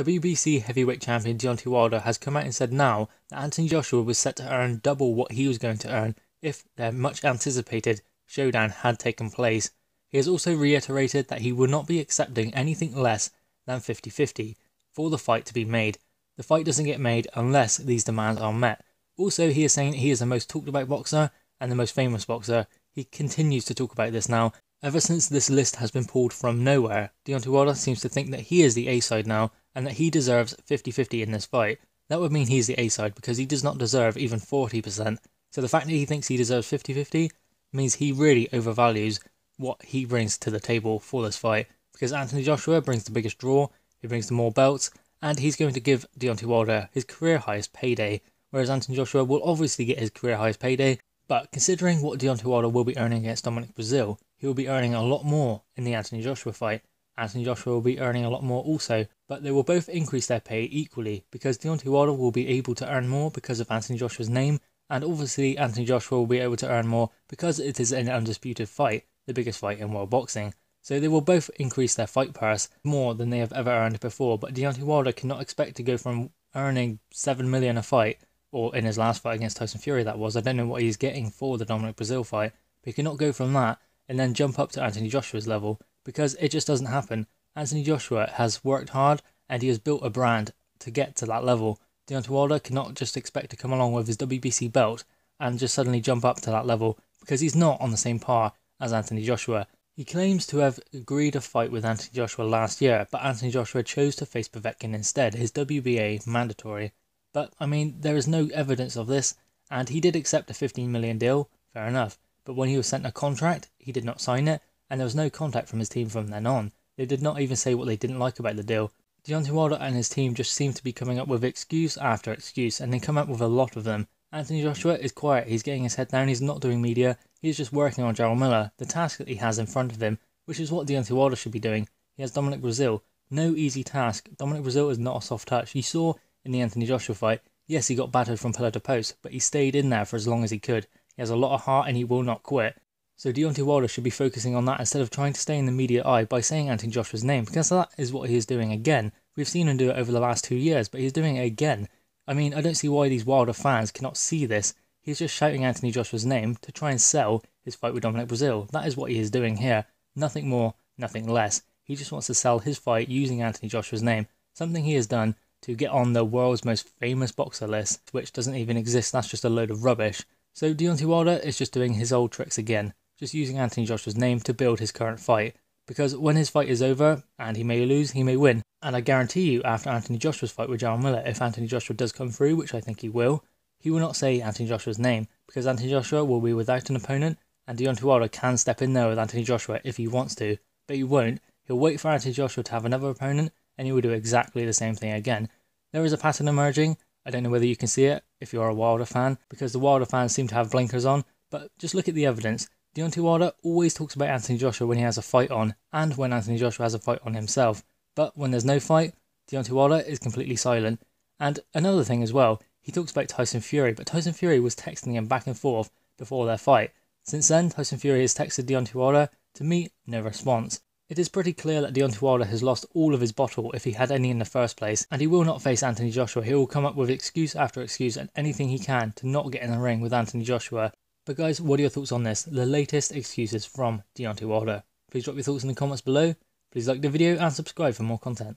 WBC heavyweight champion Deontay Wilder has come out and said now that Anthony Joshua was set to earn double what he was going to earn if their much anticipated showdown had taken place. He has also reiterated that he will not be accepting anything less than 50 50 for the fight to be made. The fight doesn't get made unless these demands are met. Also, he is saying he is the most talked about boxer and the most famous boxer. He continues to talk about this now. Ever since this list has been pulled from nowhere, Deontay Wilder seems to think that he is the A side now and that he deserves 50 50 in this fight. That would mean he's the A side because he does not deserve even 40%. So the fact that he thinks he deserves 50 50 means he really overvalues what he brings to the table for this fight because Anthony Joshua brings the biggest draw, he brings the more belts, and he's going to give Deontay Wilder his career highest payday. Whereas Anthony Joshua will obviously get his career highest payday, but considering what Deontay Wilder will be earning against Dominic Breazeale, he will be earning a lot more in the Anthony Joshua fight. Anthony Joshua will be earning a lot more also, but they will both increase their pay equally because Deontay Wilder will be able to earn more because of Anthony Joshua's name, and obviously Anthony Joshua will be able to earn more because it is an undisputed fight, the biggest fight in world boxing. So they will both increase their fight purse more than they have ever earned before, but Deontay Wilder cannot expect to go from earning 7 million a fight, or in his last fight against Tyson Fury that was, I don't know what he's getting for the Dominic Breazeale fight, but he cannot go from that and then jump up to Anthony Joshua's level because it just doesn't happen. Anthony Joshua has worked hard and he has built a brand to get to that level. Deontay Wilder cannot just expect to come along with his WBC belt and just suddenly jump up to that level because he's not on the same par as Anthony Joshua. He claims to have agreed a fight with Anthony Joshua last year, but Anthony Joshua chose to face Povetkin instead, his WBA mandatory. But, I mean, there is no evidence of this, and he did accept a 15 million deal, fair enough. But when he was sent a contract, he did not sign it, and there was no contact from his team from then on. They did not even say what they didn't like about the deal. Deontay Wilder and his team just seem to be coming up with excuse after excuse, and they come up with a lot of them. Anthony Joshua is quiet, he's getting his head down, he's not doing media, he's just working on Jarrell Miller, the task that he has in front of him, which is what Deontay Wilder should be doing. He has Dominic Breazeale, No easy task. Dominic Breazeale is not a soft touch. You saw in the Anthony Joshua fight, yes, he got battered from pillar to post, but he stayed in there for as long as he could. He has a lot of heart and he will not quit. So Deontay Wilder should be focusing on that instead of trying to stay in the media eye by saying Anthony Joshua's name, because that is what he is doing again. We've seen him do it over the last two years, but he's doing it again. I mean, I don't see why these Wilder fans cannot see this. He's just shouting Anthony Joshua's name to try and sell his fight with Dominic Breazeale. That is what he is doing here. Nothing more, nothing less. He just wants to sell his fight using Anthony Joshua's name, something he has done to get on the world's most famous boxer list, which doesn't even exist. That's just a load of rubbish. So Deontay Wilder is just doing his old tricks again, just using Anthony Joshua's name to build his current fight. Because when his fight is over, and he may lose, he may win. And I guarantee you, after Anthony Joshua's fight with Jarrell Miller, if Anthony Joshua does come through, which I think he will, he will not say Anthony Joshua's name, because Anthony Joshua will be without an opponent, and Deontay Wilder can step in there with Anthony Joshua if he wants to, but he won't. He'll wait for Anthony Joshua to have another opponent, and he will do exactly the same thing again. There is a pattern emerging. I don't know whether you can see it if you're a Wilder fan, because the Wilder fans seem to have blinkers on, but just look at the evidence. Deontay Wilder always talks about Anthony Joshua when he has a fight on, and when Anthony Joshua has a fight on himself. But when there's no fight, Deontay Wilder is completely silent. And another thing as well, he talks about Tyson Fury, but Tyson Fury was texting him back and forth before their fight. Since then, Tyson Fury has texted Deontay Wilder. To me, no response. It is pretty clear that Deontay Wilder has lost all of his bottle if he had any in the first place, and he will not face Anthony Joshua. He will come up with excuse after excuse and anything he can to not get in the ring with Anthony Joshua. But guys, what are your thoughts on this? The latest excuses from Deontay Wilder. Please drop your thoughts in the comments below. Please like the video and subscribe for more content.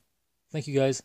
Thank you guys.